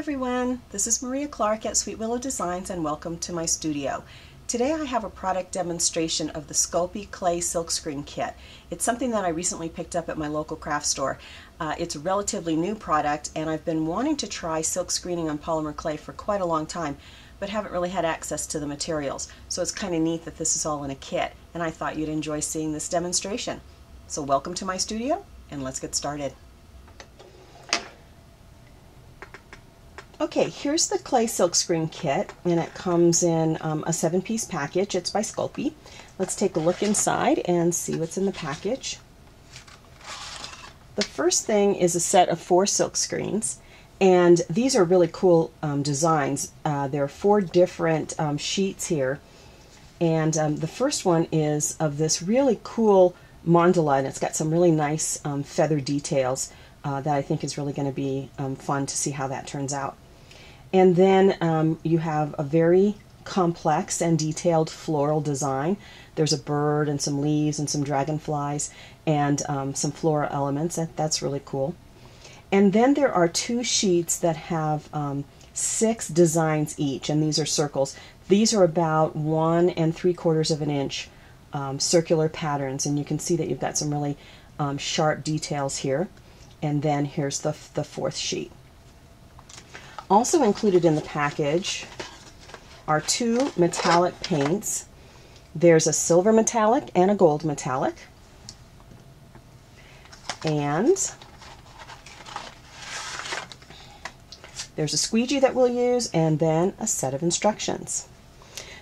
everyone, this is Maria Clark at Sweet Willow Designs and welcome to my studio. Today I have a product demonstration of the Sculpey Clay Silkscreen Kit. It's something that I recently picked up at my local craft store. Uh, it's a relatively new product and I've been wanting to try silk screening on polymer clay for quite a long time but haven't really had access to the materials. So it's kind of neat that this is all in a kit and I thought you'd enjoy seeing this demonstration. So welcome to my studio and let's get started. Okay, here's the clay silkscreen kit, and it comes in um, a seven-piece package. It's by Sculpey. Let's take a look inside and see what's in the package. The first thing is a set of four silkscreens, and these are really cool um, designs. Uh, there are four different um, sheets here, and um, the first one is of this really cool mandala, and it's got some really nice um, feather details uh, that I think is really going to be um, fun to see how that turns out. And then um, you have a very complex and detailed floral design. There's a bird and some leaves and some dragonflies and um, some floral elements. That, that's really cool. And then there are two sheets that have um, six designs each, and these are circles. These are about one and three quarters of an inch um, circular patterns, and you can see that you've got some really um, sharp details here. And then here's the, the fourth sheet. Also included in the package are two metallic paints. There's a silver metallic and a gold metallic. And there's a squeegee that we'll use and then a set of instructions.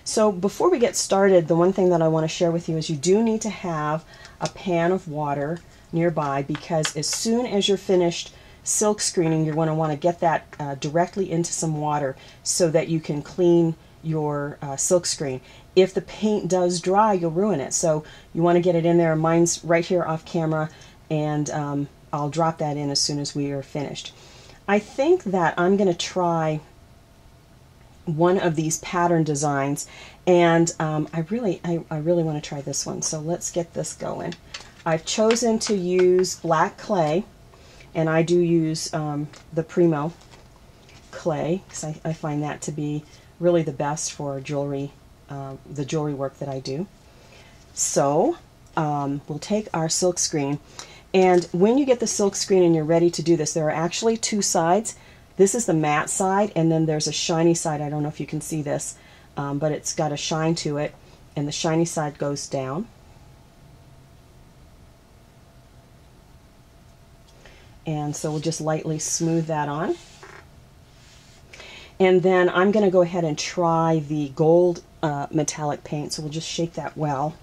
So before we get started, the one thing that I want to share with you is you do need to have a pan of water nearby because as soon as you're finished silk screening, you're going to want to get that uh, directly into some water so that you can clean your uh, silk screen. If the paint does dry, you'll ruin it. So you want to get it in there. Mine's right here off camera, and um, I'll drop that in as soon as we are finished. I think that I'm going to try one of these pattern designs and um, I really I, I really want to try this one so let's get this going I've chosen to use black clay and I do use um, the Premo clay because I, I, find that to be really the best for jewelry, uh, the jewelry work that I do. So um, we'll take our silk screen and when you get the silk screen and you're ready to do this, there are actually two sides. This is the matte side and then there's a shiny side. I don't know if you can see this, um, but it's got a shine to it and the shiny side goes down. And so we'll just lightly smooth that on. And then I'm going to go ahead and try the gold uh, metallic paint. So we'll just shake that well.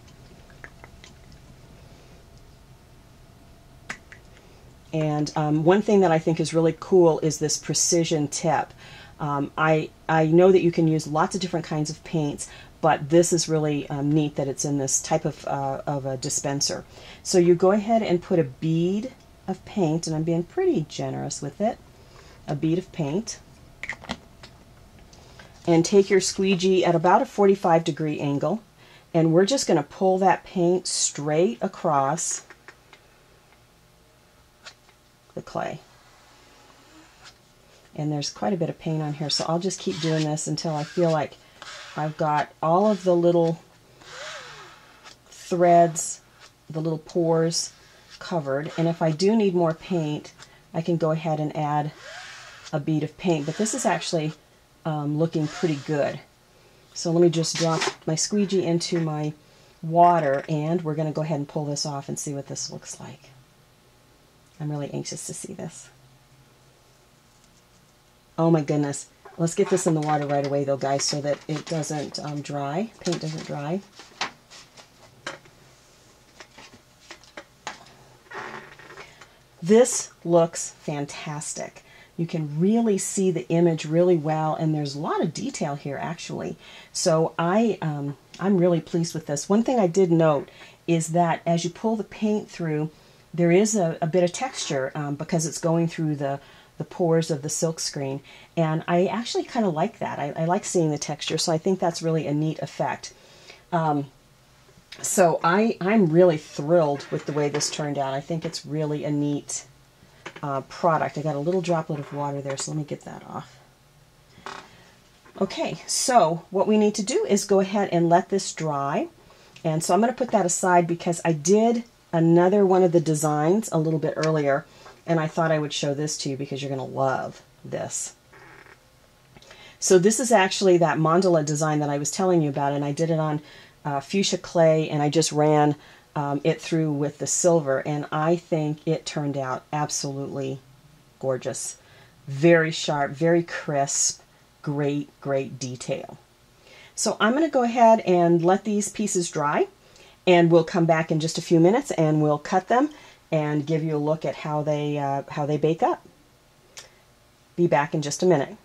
And um, one thing that I think is really cool is this precision tip. Um, I, I know that you can use lots of different kinds of paints, but this is really um, neat that it's in this type of, uh, of a dispenser. So you go ahead and put a bead of paint, and I'm being pretty generous with it, a bead of paint, and take your squeegee at about a 45 degree angle, and we're just going to pull that paint straight across the clay. And there's quite a bit of paint on here, so I'll just keep doing this until I feel like I've got all of the little threads, the little pores covered. And if I do need more paint, I can go ahead and add a bead of paint. But this is actually um, looking pretty good. So let me just drop my squeegee into my water and we're going to go ahead and pull this off and see what this looks like. I'm really anxious to see this. Oh my goodness. Let's get this in the water right away though, guys, so that it doesn't um, dry. Paint doesn't dry. This looks fantastic. You can really see the image really well, and there's a lot of detail here actually. So I, um, I'm really pleased with this. One thing I did note is that as you pull the paint through, there is a, a bit of texture um, because it's going through the, the pores of the silk screen. And I actually kind of like that. I, I, like seeing the texture, so I think that's really a neat effect. Um, so I, I'm really thrilled with the way this turned out. I think it's really a neat uh, product. I got a little droplet of water there, so let me get that off. Okay, so what we need to do is go ahead and let this dry. And so I'm going to put that aside because I did another one of the designs a little bit earlier and I thought I would show this to you because you're going to love this. So this is actually that mandala design that I was telling you about and I did it on uh, fuchsia clay and I just ran um, it through with the silver and I think it turned out absolutely gorgeous. Very sharp, very crisp, great, great detail. So I'm going to go ahead and let these pieces dry and we'll come back in just a few minutes and we'll cut them and give you a look at how they, uh, how they bake up. Be back in just a minute.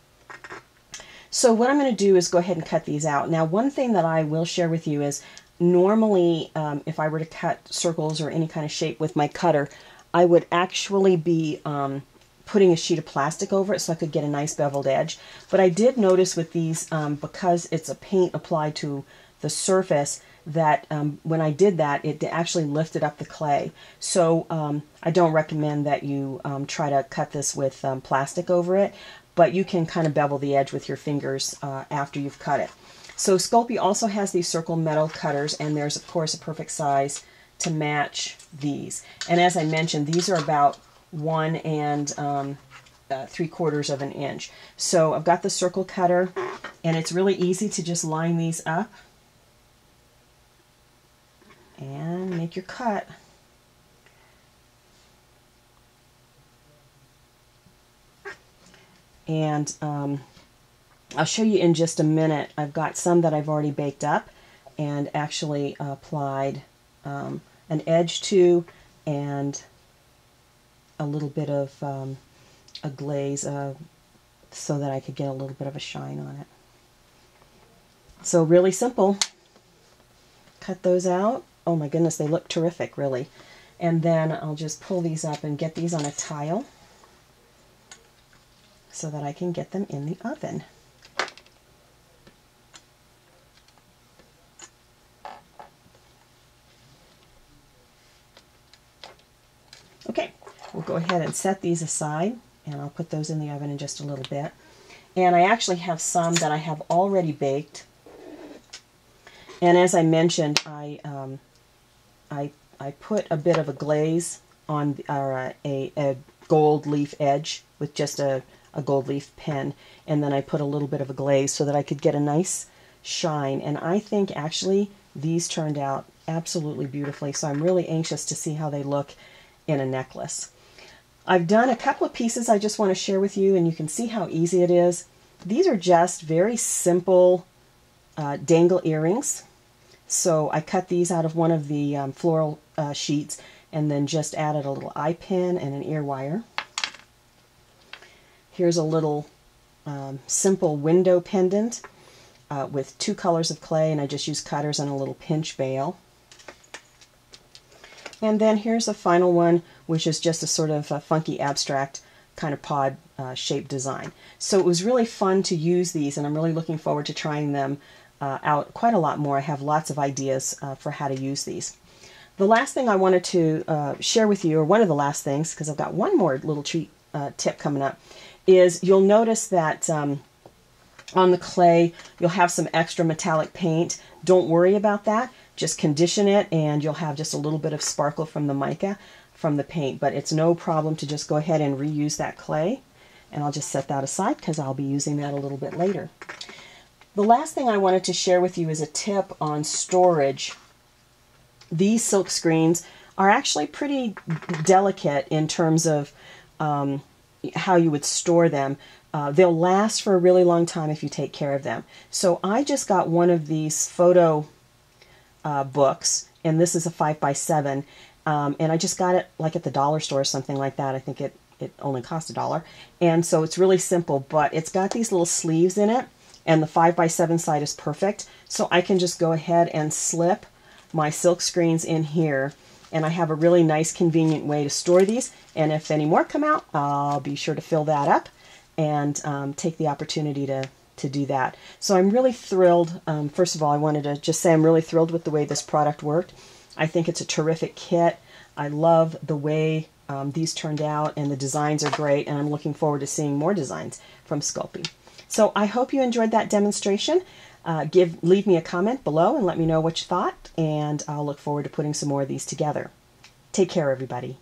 So what I'm going to do is go ahead and cut these out. Now one thing that I will share with you is normally um, if I were to cut circles or any kind of shape with my cutter, I would actually be um, putting a sheet of plastic over it so I could get a nice beveled edge. But I did notice with these, um, because it's a paint applied to the surface, that um, when I did that, it actually lifted up the clay. So um, I don't recommend that you um, try to cut this with plastic over it, but you can kind of bevel the edge with your fingers uh, after you've cut it. So Sculpey also has these circle metal cutters, and there's, of course, a perfect size to match these. And as I mentioned, these are about one and um, uh, three quarters of an inch. So I've got the circle cutter and it's really easy to just line these up and make your cut. And um, I'll show you in just a minute. I've got some that I've already baked up and actually applied um, an edge to and a little bit of um, a glaze uh, so that I could get a little bit of a shine on it. So really simple. Cut those out. Oh my goodness, they look terrific, really. And then I'll just pull these up and get these on a tile so that I can get them in the oven. Okay, we'll go ahead and set these aside and I'll put those in the oven in just a little bit. And I actually have some that I have already baked. And as I mentioned, I um, I I put a bit of a glaze on or a, a, a gold leaf edge with just a, a gold leaf pen, and then I put a little bit of a glaze so that I could get a nice shine. And I think actually these turned out absolutely beautifully. So I'm really anxious to see how they look in a necklace. I've done a couple of pieces I just want to share with you and you can see how easy it is. These are just very simple uh, dangle earrings. So I cut these out of one of the um, floral uh, sheets and then just added a little eye pin and an ear wire. Here's a little um, simple window pendant uh, with two colors of clay and I just used cutters and a little pinch bail. And then here's a final one, which is just a sort of a funky abstract kind of pod uh, shape design. So it was really fun to use these, and I'm really looking forward to trying them uh, out quite a lot more. I have lots of ideas uh, for how to use these. The last thing I wanted to uh, share with you, or one of the last things, because I've got one more little treat uh, tip coming up, is you'll notice that um, on the clay you'll have some extra metallic paint. Don't worry about that just condition it and you'll have just a little bit of sparkle from the mica from the paint. But it's no problem to just go ahead and reuse that clay. And I'll just set that aside because I'll be using that a little bit later. The last thing I wanted to share with you is a tip on storage. These silk screens are actually pretty delicate in terms of um, how you would store them. Uh, they'll last for a really long time if you take care of them. So I just got one of these photo uh, books, and this is a 5 by 7 um, and I just got it like at the dollar store or something like that. I think it, it only cost a dollar. And so it's really simple, but it's got these little sleeves in it, and the 5 by 7 side is perfect. So I can just go ahead and slip my silk screens in here, and I have a really nice convenient way to store these. And if any more come out, I'll be sure to fill that up and um, take the opportunity to to do that. So I'm really thrilled. Um, first of all, I wanted to just say I'm really thrilled with the way this product worked. I think it's a terrific kit. I love the way um, these turned out, and the designs are great, and I'm looking forward to seeing more designs from Sculpey. So I hope you enjoyed that demonstration. Uh, give Leave me a comment below and let me know what you thought, and I'll look forward to putting some more of these together. Take care, everybody.